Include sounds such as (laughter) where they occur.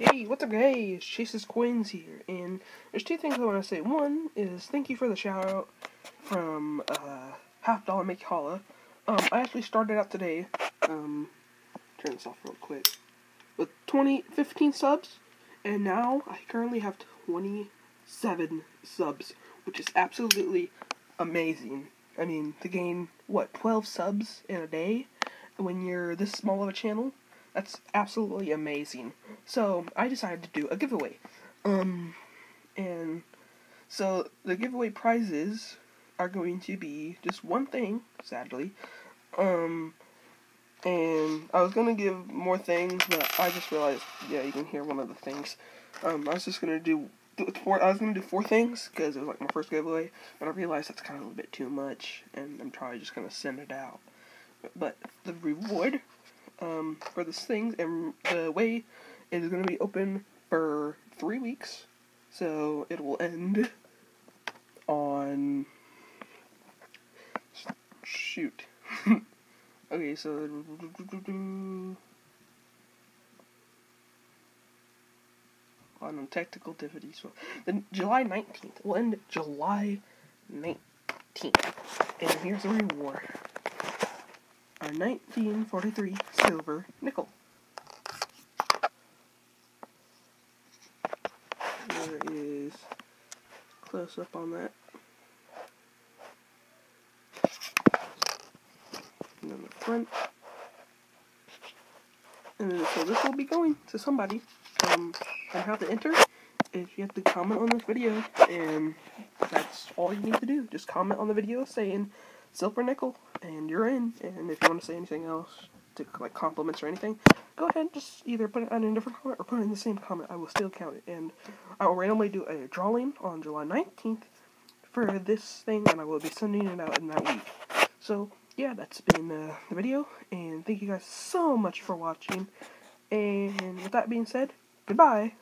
Hey, what's up guys? Chase's Coins here, and there's two things I want to say. One is thank you for the shout out from uh, Half Dollar Make Holla. Um, I actually started out today, um, turn this off real quick, with 20, 15 subs, and now I currently have 27 subs, which is absolutely amazing. I mean, to gain, what, 12 subs in a day when you're this small of a channel? That's absolutely amazing. So I decided to do a giveaway. Um, and so the giveaway prizes are going to be just one thing, sadly. Um, and I was gonna give more things, but I just realized, yeah, you can hear one of the things. Um, I was just gonna do four. I was gonna do four things because it was like my first giveaway, but I realized that's kind of a bit too much, and I'm probably just gonna send it out. But the reward um, for this thing, and the way it is going to be open for three weeks, so it will end on shoot. (laughs) okay, so on technical difficulties. So then July nineteenth. We'll end July nineteenth, and here's the reward a 1943 silver nickel. There is close up on that. And then the front. And then, so this will be going to somebody. Um, and how to enter is you have to comment on this video, and that's all you need to do. Just comment on the video saying silver nickel, and you're in. And if you want to say anything else, to like compliments or anything, go ahead and just either put it in a different comment or put it in the same comment. I will still count it. And I will randomly do a drawing on July 19th for this thing, and I will be sending it out in that week. So, yeah, that's been uh, the video, and thank you guys so much for watching. And with that being said, goodbye.